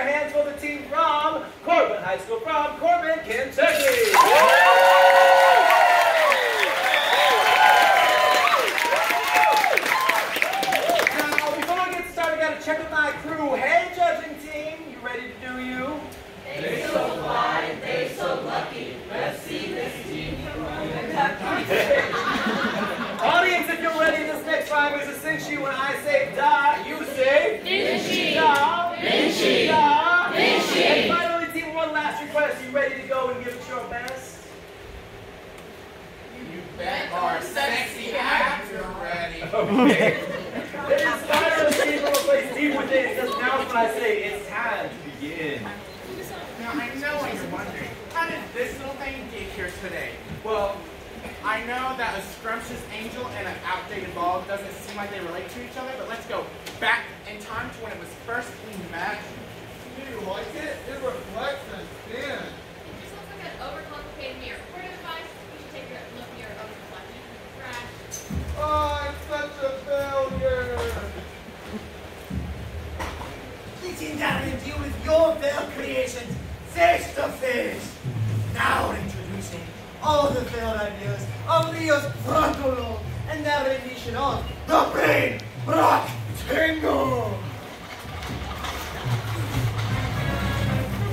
Hands for the team from Corbin High School from Corbin, Kentucky. Now, before I get started, I gotta check with my crew. Hey, judging team, you ready to do you? They so fly, they so lucky. Let's see this team from Kentucky. Audience, if you're ready, this next rhyme is a cinch When I say da, you say Vinci. Da. Vinci. Da. Vinci. And finally, team, one last request. You ready to go and give it your best? You bet our sexy abs are ready. Okay. it is finally team from a place deep within. Because now is when I say it's time to begin. Now I know what you're wondering. How did this little thing get here today? Well, I know that a scrumptious angel and an outdated ball doesn't seem like they relate to each other, but let's go back in time to when it was first imagined. You like it? It reflects and spins. This looks like an overcomplicated mirror. For advice, you should take your look mirror over the left. Trash. Oh, I'm such a failure. Sitting down and deal with your failed creations face to face. Now introducing all the failed ideas of Leo's frontal and their rendition of the brain rock tingle.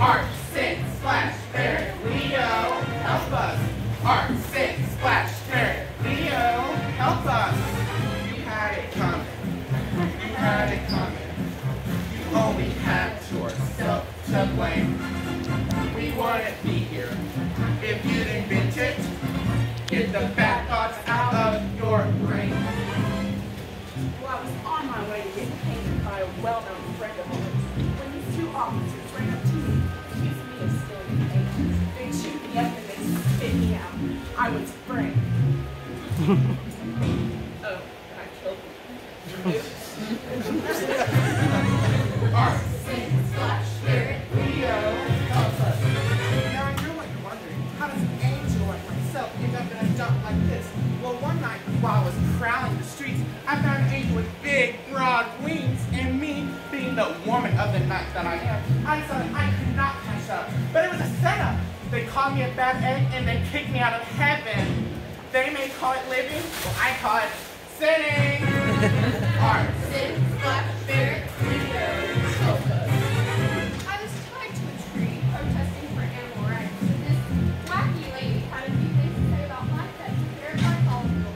Art, sit, splash, spirit, Leo, help us. Art, sit, splash, spirit, Leo, help us. You had it coming. You had it coming. You only have yourself to blame. We wouldn't be here if you'd invent it. Get the bad thoughts out of your brain. Well, I was on my way to getting painted by a well-known I was framed. oh, I killed them. Art, Sit, splash, spirit. Leo. Now I know what you're wondering. How does an angel like myself end up in a dump like this? Well, one night while I was prowling the streets, I found an angel with big, broad wings, and me, being the woman of the night that I am, I decided I They call me a bad egg and they kick me out of heaven. They may call it living, well, I call it sinning. Art. Sit, splash, spirit. Leo, help us. I was tied to a tree protesting for animal rights. This lady had a few things to say about life that terrified Oliver.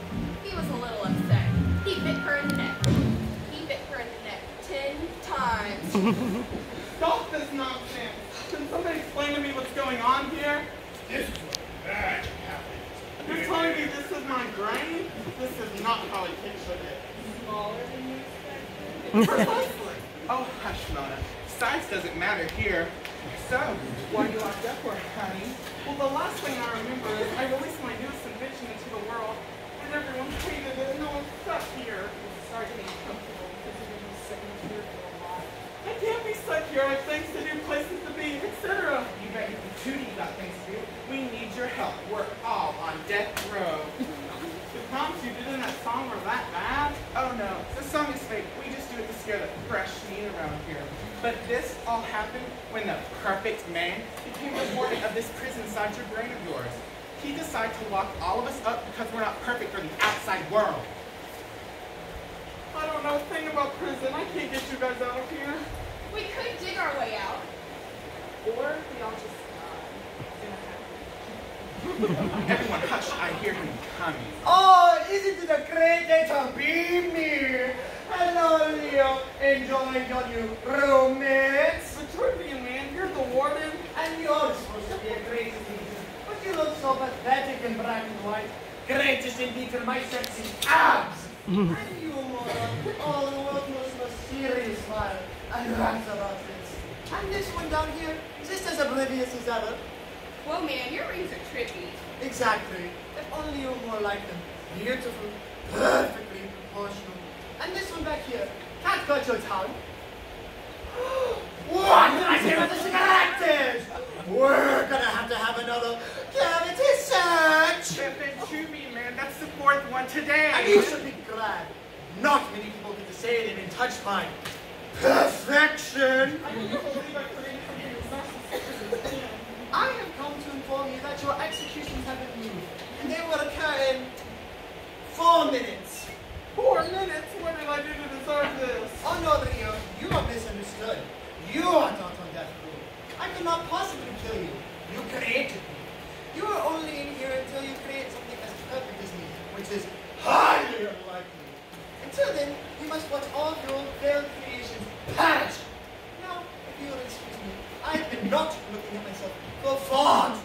He was a little upset. He bit her in the neck. He bit her in the neck ten times. Stop this nonsense! Can somebody explain to me what's going on here? This is what bad happened. You're telling me this is my brain? This is not how I pictured it. Smaller than you expected. Precisely. Oh, hush, Mona. Size doesn't matter here. So, what are you locked up for, honey? Well, the last thing I remember is I released my newest invention into the world, and everyone hated it, and no one stuck here. Start getting comfortable because you're going to be sitting here for a while. I can't be here. I have things to do, places to be, etc. You bet you Tootie got things to do. We need your help. We're all on death row. the prompts you did in that song were that bad? Oh no, the song is fake. We just do it to scare the fresh meat around here. But this all happened when the perfect man became the warden of this prison inside your brain of yours. He decided to lock all of us up because we're not perfect for the outside world. I don't know a thing about prison. I can't get you guys out of here. We could dig our way out. Or we all just uh, in a happy. Everyone hush, I hear him coming. Oh, isn't it a great day to be me? Hello, Leo. Enjoying your new romance? Vitruvian man, you're the warden. And you're supposed to be a great teacher, but you look so pathetic in black and white. Greatest indeed for my sexy abs. and you, And this down here, just as oblivious as ever. Whoa, man, your rings are trippy. Exactly. If only you were more like them. Beautiful, perfectly proportional. And this one back here, can't cut your tongue. what did I say about the cigarettes? We're gonna have to have another cavity search. me, man, that's the fourth one today. And you should be glad. Not many people get to say they've been touched by perfection. I can't believe I created something as narcissistic as him. I have come to inform you that your executions have been moved, and they will occur in four minutes. Four minutes? What did I do to deserve this? Oh no, Rio, you are misunderstood. You are not on death row. I could not possibly kill you. You created me. You are only in here until you create something as perfect as me, which is highly unlikely. Until then, you must watch all your failed creations perish. Now, if you will excuse me, I have been not looking at myself for far too long. Yay, our time's finally come.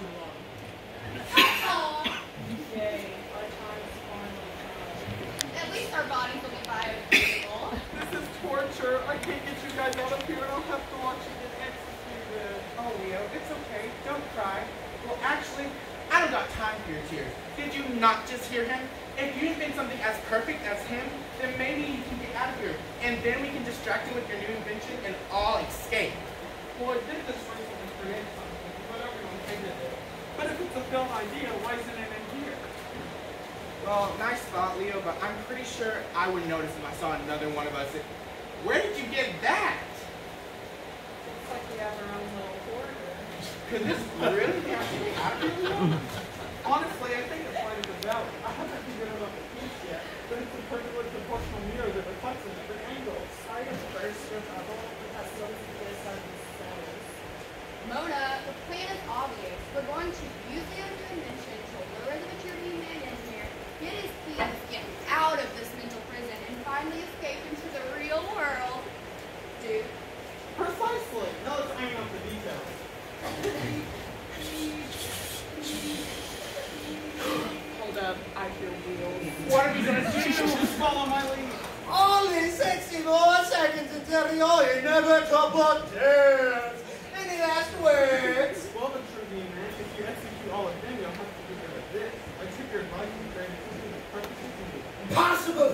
At least our bodies will be biodegradable. This is torture. I can't get you guys out of here. I'll have to watch you get executed. Oh, Leo, it's okay. Don't cry. Well, actually, I don't got time for your tears. Did you not just hear him? If you invent something as perfect as him, then maybe you can get out of here. And then we can distract you with your new invention and all escape. Well, I did this reason to create something, but everyone hated it. But if it's a failed idea, why isn't it in here? Well, nice thought, Leo, but I'm pretty sure I would notice if I saw another one of us. Where did you get that? Looks like we have our own little corridor. Could this really be actually happening, Honestly, I think it's quite a developed. I haven't figured out the piece yet, but it's a perfectly proportional mirror that reflects in different angles. Sorry to burst your bubble, but that's what this on these cells. Mona, the plan is obvious. We're going to use the other invention to lure the maturity man in here, get his keys, get out of this mental prison, and finally escape into the real world. Dude. Precisely. Now let's iron out the details. Hold up, I feel wheels. What are we gonna do? Just follow my lead. Only 60 more seconds until you're inevitable death. Any last words? Well, the Vitruvian man, if you execute all of them, you'll have to get rid of this. I took your advice and created something that's perfect for you. Impossible!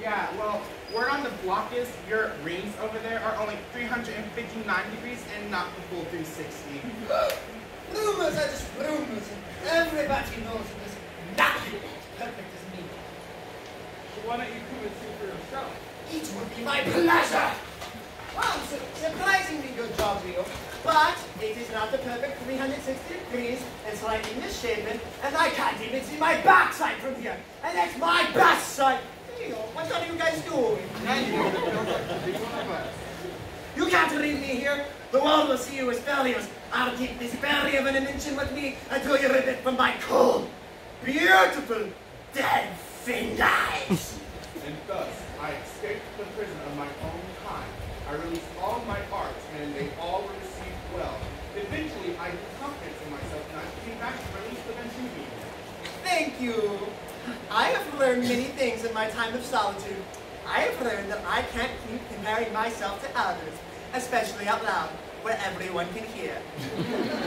Yeah, well, word on the block is your rings over there are only 359 degrees and not the full 360. rumors are just rumors, and everybody knows that there's nothing as perfect as me. So why don't you come and see for yourself? It would be my pleasure! Wow, su- But it is not the perfect 360 degrees. It's slightly misshapen, and I can't even see my backside from here. And that's my best side. What are you guys doing? You know that feels like to be one of us. You can't leave me here. The world will see you as failures. I'll keep this berry of an invention with me until you rip it from my cold, beautiful, dead fingers. And thus, I escaped the prison of my own kind. I released all my arts, and they all were received well. Eventually, I myself, and I. Thank you. I have learned many things in my time of solitude. I have learned that I can't keep comparing myself to others, especially out loud, where everyone can hear.